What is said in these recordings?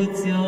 Отец.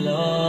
love.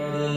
Către